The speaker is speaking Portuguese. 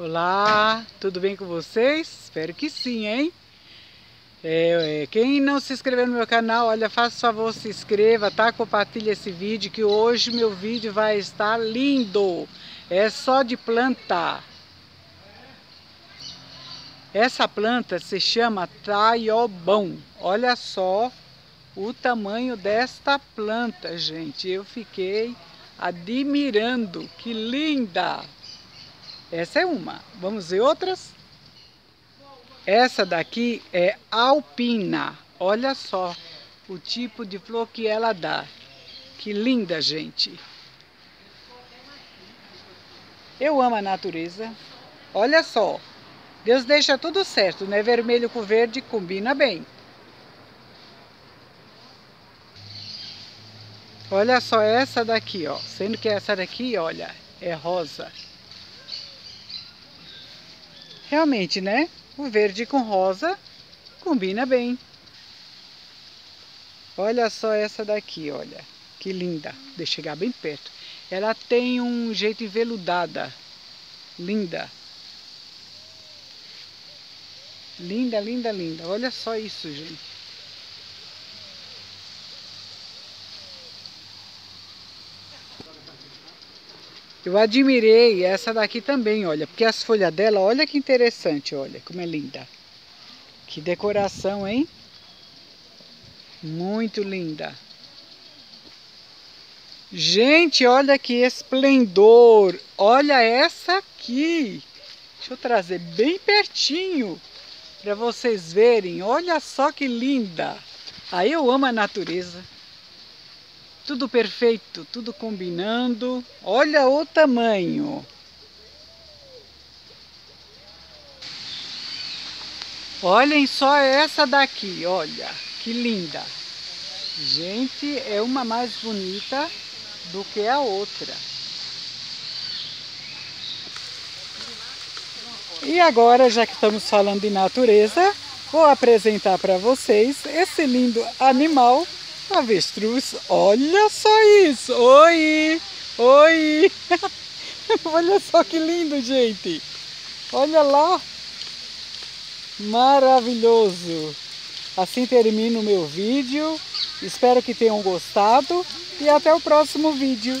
Olá, tudo bem com vocês? Espero que sim, hein? É, é, quem não se inscreveu no meu canal, olha, faça favor, se inscreva, tá? Compartilhe esse vídeo, que hoje meu vídeo vai estar lindo. É só de plantar. Essa planta se chama taiobão. Olha só o tamanho desta planta, gente. Eu fiquei admirando. Que linda! Essa é uma. Vamos ver outras? Essa daqui é alpina. Olha só o tipo de flor que ela dá. Que linda, gente. Eu amo a natureza. Olha só. Deus deixa tudo certo, né? Vermelho com verde combina bem. Olha só essa daqui, ó. Sendo que essa daqui, olha, é rosa. Realmente, né? O verde com rosa combina bem. Olha só essa daqui, olha. Que linda. Eu chegar bem perto. Ela tem um jeito enveludada. Linda. Linda, linda, linda. Olha só isso, gente. Eu admirei essa daqui também, olha, porque as folhas dela, olha que interessante, olha, como é linda. Que decoração, hein? Muito linda. Gente, olha que esplendor. Olha essa aqui. Deixa eu trazer bem pertinho para vocês verem. Olha só que linda. Aí eu amo a natureza. Tudo perfeito, tudo combinando. Olha o tamanho. Olhem só essa daqui, olha, que linda. Gente, é uma mais bonita do que a outra. E agora, já que estamos falando de natureza, vou apresentar para vocês esse lindo animal Avestruz, olha só isso! Oi! Oi! olha só que lindo, gente! Olha lá! Maravilhoso! Assim termino o meu vídeo. Espero que tenham gostado e até o próximo vídeo.